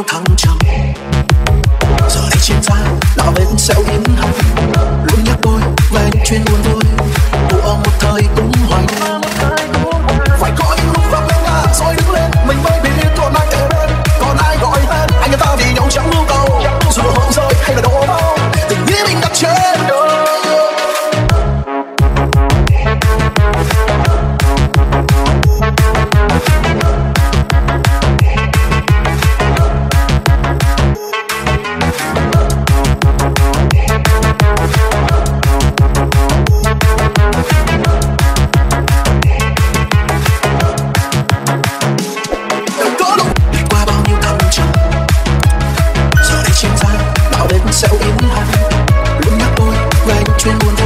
yêu thăng trầm. Giờ đây chia xa nó vẫn sẽ biến hồng chungo